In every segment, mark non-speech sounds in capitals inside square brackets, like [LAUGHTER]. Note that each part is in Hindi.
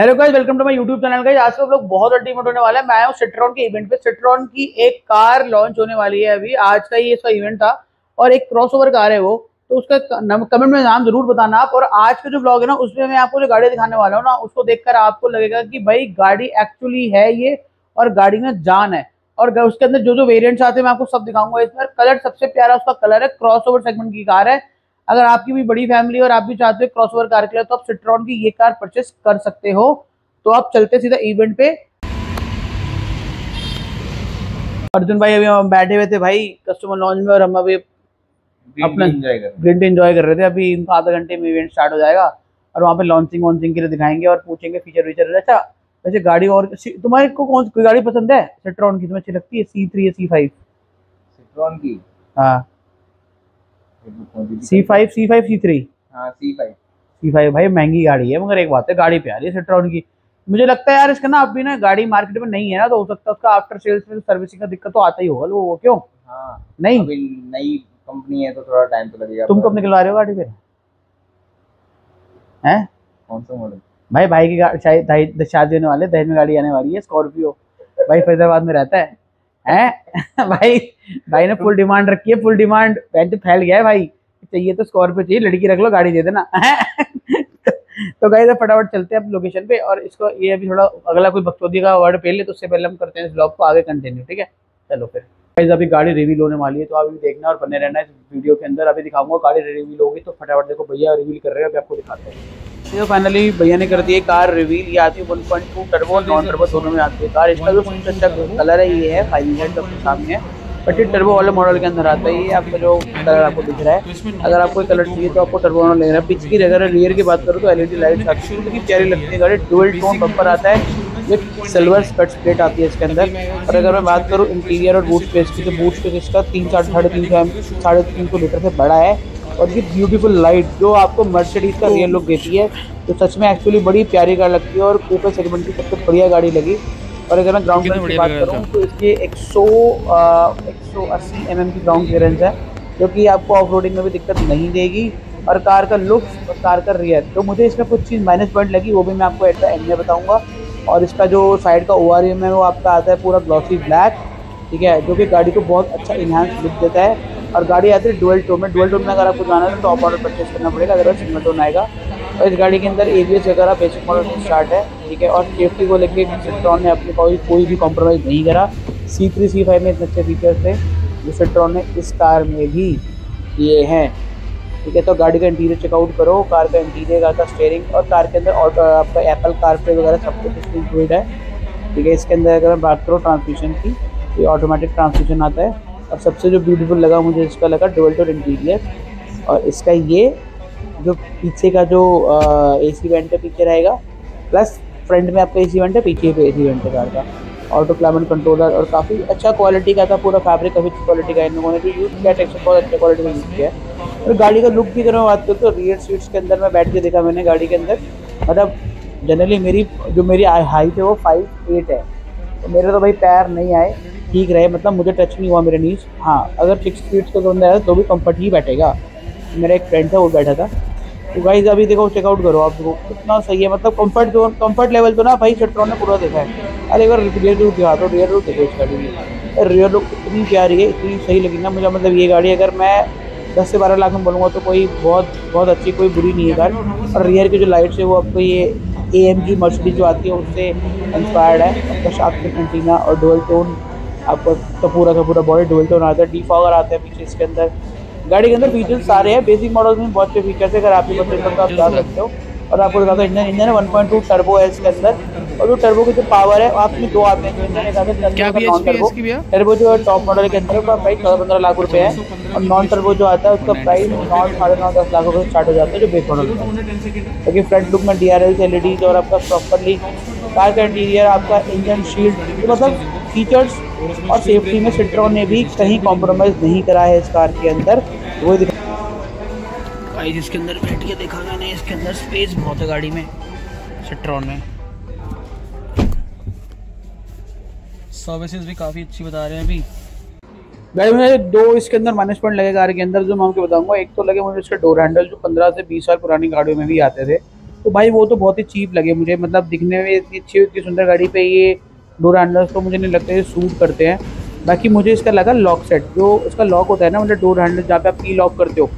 Hello guys welcome to my YouTube channel guys आज सब लोग बहुत अल्टीमेट होने वाला है। मैं हूँ सिट्रॉन के इवेंट पे। सिट्रॉन की एक कार लॉन्च होने वाली है अभी। आज का ये इसका इवेंट था और एक क्रॉसओवर कार है वो। तो उसका कमेंट में नाम ज़रूर बताना आप। और आज का जो ब्लॉग है ना, उसमें मैं आपको जो गाड़ी दिखाने वाला हूँ ना, उसको देखकर आपको लगेगा कि भाई गाड़ी एक्चुअली है ये और गाड़ी में जान है। और उसके अंदर जो जो वेरियंट्स आते हैं, मैं आपको सब दिखाऊँगा इसमें। कलर सबसे प्यारा उसका कलर है क्रॉस सेगमेंट की कार है। अगर आपकी भी बड़ी फैमिली और आप भी चाहते हो क्रॉसओवर कार के लिए तो आप सिट्रॉन की ये कार परचेस कर सकते हो। तो आप चलते सीधा इवेंट पे। अर्जुन भाई अभी हम बैठे हुए थे भाई कस्टमर लॉन्च में और हम अभी अपना एंजॉय कर रहे थे। अभी आधा घंटे में इवेंट स्टार्ट हो जाएगा और वहाँ पे लॉन्चिंग वॉन्चिंग के लिए दिखाएँगे और पूछेंगे फीचर वीचर अच्छा वैसे गाड़ी और तुम्हारे को कौन कोई गाड़ी पसंद है? सेट्रॉन की तुम्हें अच्छी लगती है सी थ्री या सी फाइव सेट्रॉन की? हाँ। C five C five C three हाँ सी फाइव सी फाइव भाई महँगी गाड़ी है मगर एक बात है गाड़ी प्यारी है सेट्रॉन की। मुझे लगता है यार इसका ना अभी ना गाड़ी मार्केट में नहीं है ना तो हो सकता है उसका आफ्टर सेल्स में सर्विसिंग का दिक्कत तो आता ही होगा वो क्यों? हाँ नहीं? नई कंपनी है तो थोड़ा टाइम तो लगेगा तुम कब निकलवा रहे हो गाड़ी फिर? हैं? कौन सा मॉडल भाई भाई की शादी होने वाले दहेज में गाड़ी आने वाली है स्कॉर्पियो भाई फैजाबाद में रहता है। हैं? [LAUGHS] भाई भाई ने फुल डिमांड रखी है फुल डिमांड तो फैल गया है भाई। चाहिए तो स्कॉर्पियो चाहिए, लड़की रख लो, गाड़ी दे देना। [LAUGHS] तो गए फटाफट चलते हैं अब लोकेशन पे और इसको ये अभी थोड़ा अगला कोई बकचोदी का वर्ड पहले तो उससे पहले हम करते हैं इस ब्लॉग को आगे कंटिन्यू ठीक है? चलो फिर। गाइस अभी गाड़ी रिवील होने वाली है तो अभी देखना और बने रहना इस वीडियो के अंदर। अभी दिखाऊँगा, गाड़ी रिवील होगी तो फटाफट देखो, भैया रिवील कर रहे हैं, अभी आपको दिखाते हैं। तो फाइनली भैया ने कर दी है कार रिवील ये आती है one point two turbo non turbo दोनों में आती है कार इसका जो सबसे अच्छा कलर है, ये है फाइव हंड्रेड सामने है. बट ये टर्बो वाले मॉडल के अंदर आता है, ये आपका जो कलर आपको दिख रहा है. अगर आपको कलर चाहिए तो आपको टर्बो मॉडल लेना है. पिच की अगर रियर की बात करूँ तो एलईडी लाइट आती है क्योंकि प्यारी लगती है, गाड़ी डुअल टोन बम्पर आता है विथ सिल्वर स्कट प्लेट आती है इसके अंदर. और अगर मैं बात करूँ इंटीरियर और बूट स्पेस की तो बूट स्पेस इसका तीन चार, साढ़े तीन सौ साढ़े तीन सौ लीटर से बड़ा है. और ये ब्यूटीफुल लाइट जो आपको मर्सिडीज का रियल लुक देती है तो सच में एक्चुअली बड़ी प्यारी कार लगती है और कूपर सेगमेंट की सबसे बढ़िया गाड़ी लगी। और अगर मैं ग्राउंड क्लियरेंस की बात करूँ तो इसकी एक सौ एक सौ अस्सी एम mm की ग्राउंड क्लियरेंस है जो कि आपको ऑफ़ रोडिंग में भी दिक्कत नहीं देगी। और कार का लुक और कार का रियर तो मुझे इसमें कुछ चीज़ माइनस पॉइंट लगी वो भी मैं आपको एट द एंड में बताऊँगा। और इसका जो साइड का ओआरएम है वो आपका आता है पूरा ग्लॉसी ब्लैक ठीक है जो कि गाड़ी को बहुत अच्छा इन्हांस लुक देता है। और गाड़ी आती है डुअल टोन में। डुअल टोन में अगर आपको जाना है तो टॉप ऑर्डर परचेज करना पड़ेगा, अगर सिंगल टोन आएगा। और इस गाड़ी के अंदर ए बी एस वगैरह बेसिक मॉडल से स्टार्ट है, ठीक है? और सेफ्टी को लेकर सिट्रॉन ने अपने कोई कोई भी कॉम्प्रोमाइज़ नहीं करा। सी थ्री सी फाइव में इतने अच्छे फीचर्स थे। जो सिट्रॉन ने इस कार में भी किए हैं। ठीक है तो गाड़ी का इंटीरियर चेकआउट करो। कार का इंटीरियर कार का स्टेयरिंग और कार के अंदर आपका एप्पल कार पे वगैरह सब कुछ इसमें इंक्लूड है। ठीक है, इसके अंदर अगर मैं बात करूँ ट्रांसमिशन की तो ऑटोमेटिक ट्रांसमिशन आता है। और सबसे जो ब्यूटीफुल लगा मुझे इसका लगा डुअल टोर इंटीरियर और इसका ये जो पीछे का जो ए सी वेंट का पीछे रहेगा प्लस फ्रंट में आपका ए सी वेंट है पीछे पे ए सी वेंट का। ऑटो क्लाइमेट कंट्रोलर और काफ़ी अच्छा क्वालिटी का था, पूरा फैब्रिक काफ़ी अच्छी क्वालिटी का इन लोगों ने भी यूज़ किया टेक्सचर बहुत अच्छे क्वालिटी का यूज़ किया है। और गाड़ी का लुक की अगर मैं बात करूँ तो रियर सीट्स के अंदर मैं बैठ के देखा मैंने गाड़ी के अंदर। मतलब जनरली मेरी, जो मेरी हाइट है वो फाइव एट है। मेरे तो भाई पैर नहीं आए, ठीक रहे मतलब मुझे टच नहीं हुआ मेरे नीज हाँ अगर सिक्स फीट का बंदा है तो भी कंफर्ट ही बैठेगा। मेरा एक फ्रेंड था, वो बैठा था। तो गाइज़ अभी देखो चेकआउट करो आप देखो कितना सही है मतलब कंफर्ट जोन कंफर्ट लेवल तो ना भाई सेट्रॉन ने पूरा देखा है। अरे अगर रियर लुक दिखा दो रियर लुक देखो इस गाड़ी की। रियर लुक इतनी प्यारी है, इतनी सही लगी ना मुझे मतलब ये गाड़ी अगर मैं दस से बारह लाख में बोलूँगा तो कोई बहुत बहुत अच्छी, कोई बुरी नहीं है कार। और रियर की जो लाइट्स है वो आपको ये ए एम जी मर्सिडीज जो आती है उससे इंस्पायर्ड है। आपका शार्प एंटीना और डोल टोन आपको तो पूरा का पूरा बॉडी डोल टोन आता है। डी फॉगर आता है पीछे इसके अंदर। गाड़ी के अंदर फीचर्स सारे हैं। बेसिक मॉडल्स में बहुत से फीचर्स है। अगर आप पास तो आप जा सकते हो। और आपको दिखाता इंजन इंजन है वन पॉइंट टू टर्बो है इसके अंदर। और जो टर्बो की जो पावर है आपकी दो आते हैं जो इंजन है टर्बो जो है टॉप मॉडल के अंदर उसका प्राइस चौदह पंद्रह लाख रुपए है। और नॉन टर्बो जो आता है उसका प्राइस नौ साढ़े नौ दस लाख रुपये स्टार्ट हो जाता है जो बेस मॉडल का क्योंकि फ्रंट लुक में डी आर एल एल और आपका प्रॉपरली कार का इंटीरियर आपका इंजन शील्ड मतलब फीचर्स और सेफ्टी में सिट्रॉन ने भी कहीं कॉम्प्रोमाइज़ नहीं करा है इस कार के अंदर। वो भाई जिसके अंदर बैठ के देखा मैंने इसके अंदर स्पेस बहुत है गाड़ी में। सिट्रॉन में। सर्विसेज़ भी काफ़ी अच्छी बता रहे हैं अभी। भाई मुझे दो इसके अंदर माइनस पॉइंट लगे गाड़ी के अंदर जो मैं आपको बताऊँगा। एक तो लगे मुझे इसके डोर हैंडल जो पंद्रह से बीस साल पुरानी गाड़ियों में भी आते थे। तो तो भाई वो तो बहुत ही चीप लगे मुझे। मतलब दिखने में इतनी अच्छी इतनी सुंदर गाड़ी पे ये डोर हैंडल्स तो मुझे नहीं लगता ये सूट करते हैं। बाकी मुझे इसका लगा लॉक सेट जो इसका लॉक होता है ना मतलब डोर हैंडल जहाँ पे आप की लॉक करते हो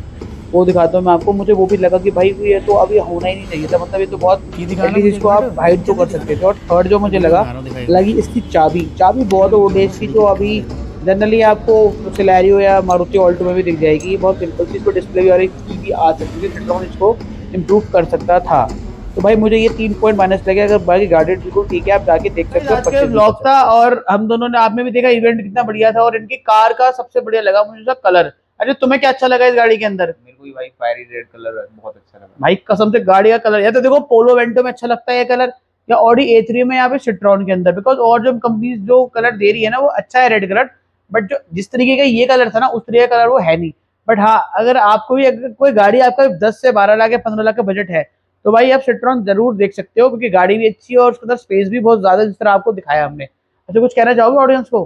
वो दिखाता हूँ। मैं आपको मुझे वो भी लगा कि भाई ये तो अभी होना ही नहीं चाहिए था। मतलब ये तो बहुत एटलीस्ट इसको आप हाइड तो कर सकते थे। और थर्ड जो मुझे लगा लगी इसकी चाबी। चाबी बहुत ओल्ड एज की जो अभी जनरली आपको सिलेरियो या मारुति ऑल्टो में भी दिख जाएगी। बहुत सिंपल सी इसको डिस्प्ले और एक की भी आ सकती है सिट्रॉन इसको इम्प्रूव कर सकता था। तो भाई मुझे ये तीन पॉइंट माइनस लगे। अगर बाकी गाड़ी बिल्कुल ठीक है आप जाके देख सकते हो ब्लॉग था और हम दोनों ने आप में भी देखा इवेंट कितना बढ़िया था और इनकी कार का सबसे बढ़िया लगा मुझे कलर अरे तुम्हें क्या अच्छा लगा इस गाड़ी के अंदर? मेरे को भाई फायरी रेड कलर बहुत अच्छा लगा। भाई कसम से गाड़ी का कलर या तो देखो पोलो वेंटो में अच्छा लगता है ये कलर या ऑडी ए थ्री में यहाँ पे सिट्रॉन के अंदर बिकॉज़ और जो कंपनी जो कलर दे रही है ना वो अच्छा है रेड कलर बट जो जिस तरीके का ये कलर था ना उस तरीके का कलर वो है नहीं। बट हाँ अगर आपको भी अगर कोई गाड़ी आपका दस से बारह लाख या पंद्रह लाख का बजट है तो भाई आप सिट्रॉन ज़रूर देख सकते हो क्योंकि गाड़ी भी अच्छी है और उसके अंदर स्पेस भी बहुत ज़्यादा जिस तरह आपको दिखाया हमने। अच्छा कुछ कहना चाहोगे ऑडियंस को?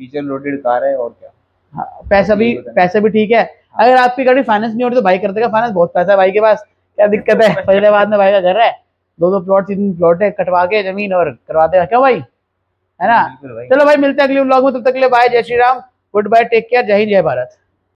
फीचर लोडेड कार है और क्या? पैसा भी पैसे भी ठीक है। अगर आपकी गाड़ी फाइनेंस नहीं हो रही तो भाई कर देगा फाइनेंस बहुत पैसा है भाई के पास। क्या दिक्कत है? [LAUGHS] पहले बाद में भाई का घर है। दो दो प्लॉट तीन प्लॉट है कटवा के ज़मीन और करवा देगा। क्यों भाई? है ना? चलो भाई मिलते हैं अगले ब्लॉग में तब तक के लिए बाय जय Shri Ram goodbye take care जय हिंद जय भारत।